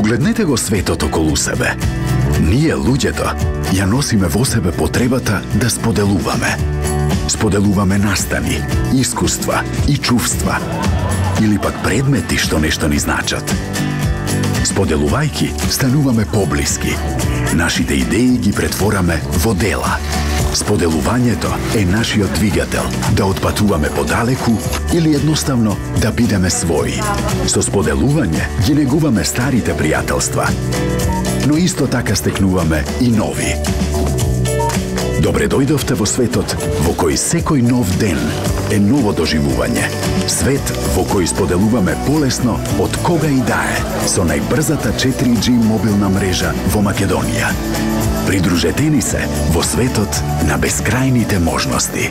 Погледнете го светот околу себе. Ние, луѓето, ја носиме во себе потребата да споделуваме. Споделуваме настани, искуства и чувства. Или пак предмети што нешто ни значат. Споделувајки, стануваме поблиски. Нашите идеи ги претвораме во дела. Споделувањето е нашиот двигател да отпатуваме подалеку или едноставно да бидеме своји. Со споделување ги негуваме старите пријателства, но исто така стекнуваме и нови. Добре дојдовте во светот во кој секој нов ден е ново доживување. Свет во кој споделуваме полесно од кога и да е со најбрзата 4G мобилна мрежа во Македонија. Придружете ни се во светот на бескрајните можности.